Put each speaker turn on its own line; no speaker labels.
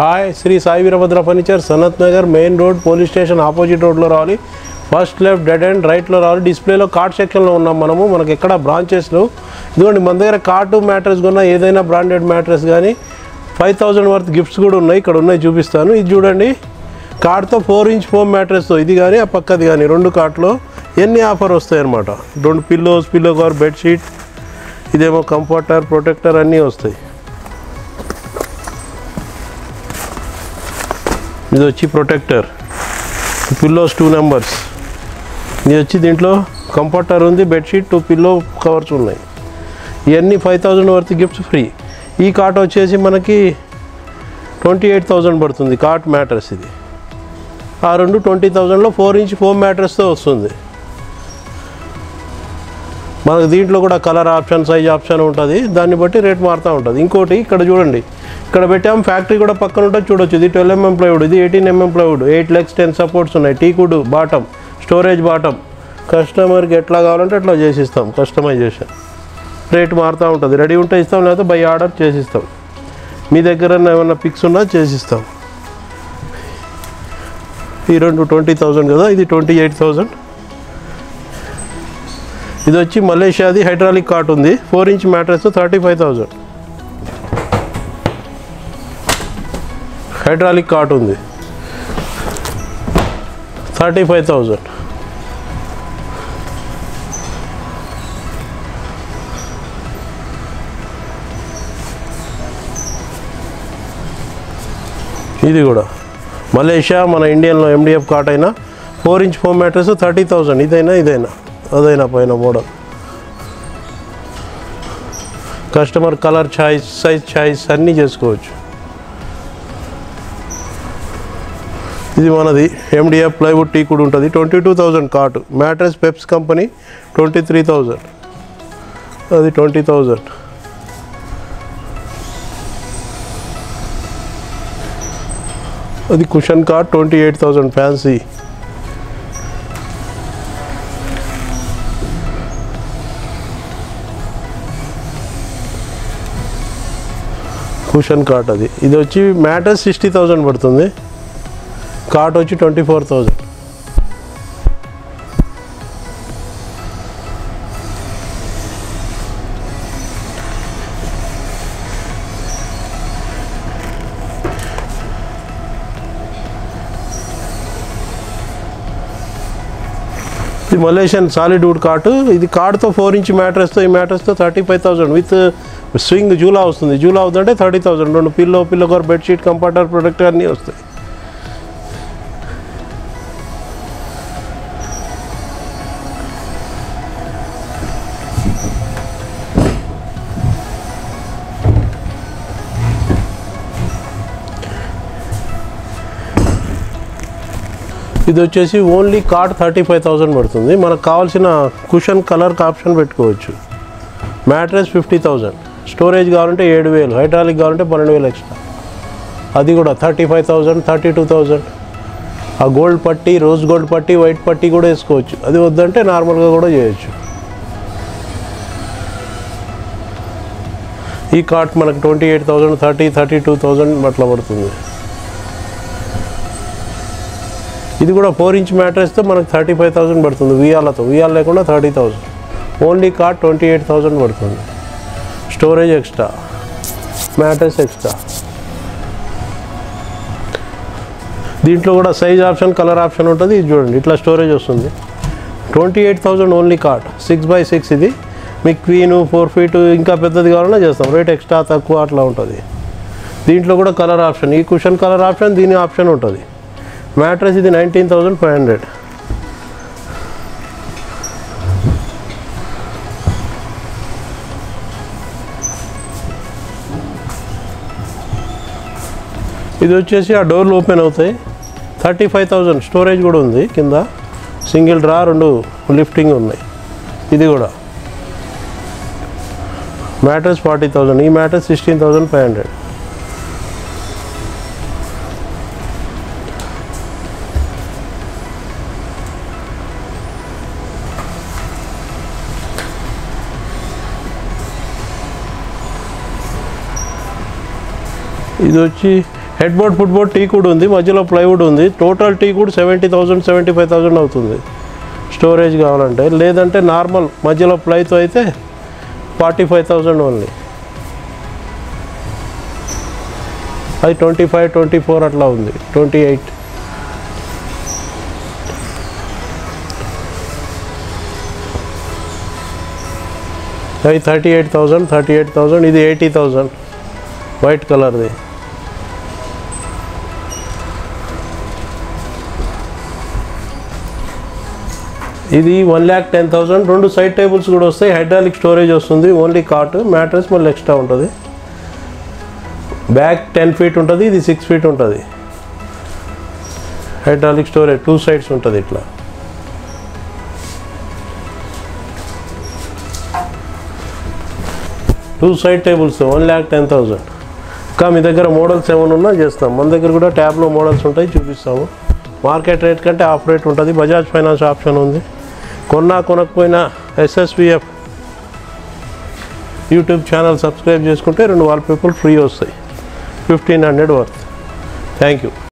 Hi Sri Sai Veerabhadra furniture Sanath Nagar main road police station opposite రోడ్లో రావాలి. First left dead and రైట్లో రావాలి. డిస్ప్లేలో cart సెక్షన్లో ఉన్నాం మనము. మనకి ఎక్కడ బ్రాంచెస్లో ఇదిగోండి మన దగ్గర కార్టు మ్యాట్రెస్ కొన్నా ఏదైనా బ్రాండెడ్ మ్యాట్రెస్ కానీ ఫైవ్ థౌజండ్ వర్త్ గిఫ్ట్స్ కూడా ఉన్నాయి. ఇక్కడ ఉన్నాయి చూపిస్తాను. ఇది చూడండి. కార్డ్తో ఫోర్ ఇంచ్ ఫోమ్ మ్యాట్రెస్తో ఇది కానీ ఆ పక్కది కానీ రెండు కార్ట్లో ఎన్ని ఆఫర్ వస్తాయి అన్నమాట రెండు పిల్లోస్ పిల్లో కవర్ బెడ్షీట్ ఇదేమో కంఫర్టర్ ప్రొటెక్టర్ అన్నీ వస్తాయి. ఇది వచ్చి ప్రొటెక్టర్ పిల్లోస్ టూ నెంబర్స్ ఇది వచ్చి దీంట్లో కంఫర్టర్ ఉంది బెడ్షీట్ టూ పిల్లో కవర్స్ ఉన్నాయి. ఇవన్నీ five thousand worth gifts free ఈ కాట్ వచ్చేసి మనకి ట్వంటీ ఎయిట్ థౌజండ్ పడుతుంది. కాట్ మ్యాట్రస్ ఇది. ఆ రెండు ట్వంటీ థౌజండ్లో ఫోర్ ఇంచ్ ఫోమ్ మ్యాట్రస్తో వస్తుంది. మనకు దీంట్లో కూడా కలర్ ఆప్షన్ సైజ్ ఆప్షన్ ఉంటుంది. దాన్ని బట్టి రేట్ మారుతూ ఉంటుంది. ఇంకోటి ఇక్కడ చూడండి. ఇక్కడ పెట్టాము ఫ్యాక్టరీ కూడా పక్కన ఉంటుంది చూడొచ్చు. ఇది ట్వెల్వ్ ఎంఎం ప్లైవుడ్ ఇది eighteen mm plywood eight legs ten supports ఉన్నాయి. Teakwood bottom storage bottom. కస్టమర్కి ఎట్లా కావాలంటే అట్లా చేసిస్తాం కస్టమైజేషన్. రేట్ మారుతూ ఉంటుంది. రెడీ ఉంటే ఇస్తాం లేకపోతే బై ఆర్డర్ చేసిస్తాం. మీ దగ్గర ఏమైనా పిక్స్ ఉన్నా చేసిస్తాం. ఈ రెండు ట్వంటీ థౌజండ్ కదా ఇది ట్వంటీ ఎయిట్ థౌజండ్ ఇది వచ్చి మలేషియాది హైడ్రాలిక్ కాట్ ఉంది. Four inch mattress thirty five thousand hydraulic cot ఉంది. Thirty five thousand. ఇది కూడా. మలేషియా మన ఇండియన్లో ఎండిఎఫ్ కాట్ అయినా four inch four mattress thirty thousand. ఇదైనా ఇదైనా. అదైనా పైన model. Customer colour choice size choice అన్నీ చేసుకోవచ్చు. ఇది మనది ఎండిఎఫ్ ప్లైవుడ్ టీ కూడా ఉంటుంది. Twenty two thousand cot mattress Peps company twenty three thousand అది ట్వంటీ థౌజండ్ అది cushion cot twenty eight thousand fancy cushion cot అది. ఇది వచ్చి మ్యాట్రెస్ సిక్స్టీ థౌజండ్ పడుతుంది. కాట్ వచ్చి ట్వంటీ ఫోర్ థౌజండ్. ఇది మలేషియన్ సాలిడ్ వుడ్ కాటు ఇది కార్డ్తో ఫోర్ ఇంచ్ మ్యాట్రెస్తో ఈ మ్యాట్రెస్తో thirty five thousand with swing జూలా వస్తుంది. జూలా అవుతుందంటే థర్టీ థౌసండ్ రెండు pillow pillow cover bedsheet comforter product అన్నీ వస్తాయి. ఇది వచ్చేసి only cot thirty five thousand పడుతుంది. మనకు కావాల్సిన కుషన్ కలర్ ఆప్షన్ పెట్టుకోవచ్చు. మ్యాట్రెస్ ఫిఫ్టీ థౌజండ్ స్టోరేజ్ కావాలంటే ఏడు వేలు. హైడ్రాలిక్ కావాలంటే పన్నెండు వేలు ఎక్స్ట్రా. అది కూడా thirty five thousand thirty two thousand ఆ గోల్డ్ పట్టి రోజ్ గోల్డ్ పట్టి వైట్ పట్టి కూడా వేసుకోవచ్చు. అది వద్దంటే నార్మల్గా కూడా చేయొచ్చు. ఈ కార్ట్ మనకు twenty eight thousand thirty thirty two thousand అట్లా పడుతుంది. ఇది కూడా ఫోర్ ఇంచ్ మ్యాట్రెస్తో మనకు థర్టీ ఫైవ్ థౌసండ్ పడుతుంది. వియాలతో వియాల లేకుండా thirty thousand only cot twenty eight thousand పడుతుంది. స్టోరేజ్ ఎక్స్ట్రా మ్యాట్రెస్ ఎక్స్ట్రా దీంట్లో కూడా సైజ్ ఆప్షన్ కలర్ ఆప్షన్ ఉంటుంది. ఇది చూడండి. ఇట్లా స్టోరేజ్ వస్తుంది. Twenty eight thousand only cot six by six ఇది. మీకు క్వీను ఫోర్ ఫీట్ ఇంకా పెద్దది కావాలన్నా చేస్తాం. రేట్ ఎక్స్ట్రా తక్కువ అట్లా ఉంటుంది. దీంట్లో కూడా కలర్ ఆప్షన్ ఈ కుషన్ కలర్ ఆప్షన్ దీని ఆప్షన్ ఉంటుంది. మ్యాట్రెస్ ఇది నైన్టీన్ థౌజండ్ ఫైవ్ హండ్రెడ్ ఇది వచ్చేసి ఆ డోర్లు ఓపెన్ అవుతాయి. థర్టీ ఫైవ్ థౌజండ్ స్టోరేజ్ కూడా ఉంది కింద. సింగిల్ డ్రా రెండు లిఫ్టింగ్ ఉన్నాయి. ఇది కూడా. మ్యాట్రస్ ఫార్టీ థౌజండ్ ఈ mattress sixteen thousand five hundred ఇది వచ్చి హెడ్ బోర్డ్ ఫుట్ బోర్డ్ టీ కూడా ఉంది. మధ్యలో ప్లైవుడ్ ఉంది. టోటల్ టీ కూడా seventy thousand seventy five thousand అవుతుంది. స్టోరేజ్ కావాలంటే. లేదంటే నార్మల్ మధ్యలో ప్లైతో అయితే ఫార్టీ ఫైవ్ థౌసండ్ ఓన్లీ. అది ట్వంటీ ఫైవ్ ట్వంటీ ఫోర్ అట్లా ఉంది. Twenty eight. అది thirty eight thousand thirty eight thousand ఇది ఎయిటీ థౌజండ్ వైట్ కలర్ది. ఇది వన్ ల్యాక్ టెన్ థౌసండ్ రెండు సైడ్ టేబుల్స్ కూడా వస్తాయి. హైడ్రాలిక్ స్టోరేజ్ వస్తుంది. ఓన్లీ కాట్ మ్యాట్రెస్ మళ్ళీ ఎక్స్ట్రా ఉంటుంది. బ్యాక్ టెన్ ఫీట్ ఉంటుంది. ఇది సిక్స్ ఫీట్ ఉంటుంది. హైడ్రాలిక్ స్టోరేజ్ టూ సైడ్స్ ఉంటుంది ఇట్లా. Two side tables one lakh ten thousand ఇంకా మీ దగ్గర మోడల్స్ ఏమైనా ఉన్నా చేస్తాం. మన దగ్గర కూడా ట్యాబ్లో మోడల్స్ ఉంటాయి చూపిస్తాము. మార్కెట్ రేట్ కంటే ఆఫ్ రేట్ ఉంటుంది. బజాజ్ ఫైనాన్స్ ఆప్షన్ ఉంది. కొన్నా కొనకపోయినా S S V F YouTube channel subscribe చేసుకుంటే రెండు వాల్ పేపర్లు ఫ్రీ వస్తాయి. Fifteen hundred worth thank you